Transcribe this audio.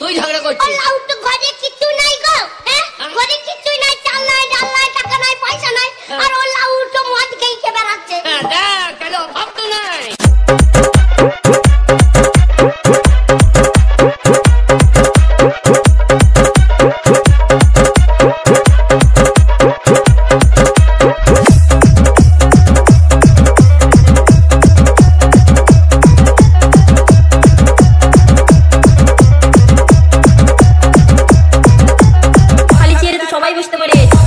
তুই ঝগড়া ও করছিস